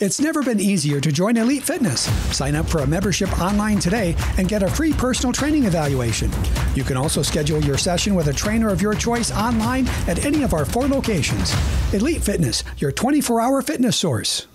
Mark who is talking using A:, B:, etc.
A: It's never been easier to join Elite Fitness. Sign up for a membership online today and get a free personal training evaluation. You can also schedule your session with a trainer of your choice online at any of our four locations. Elite Fitness, your 24 hour fitness source.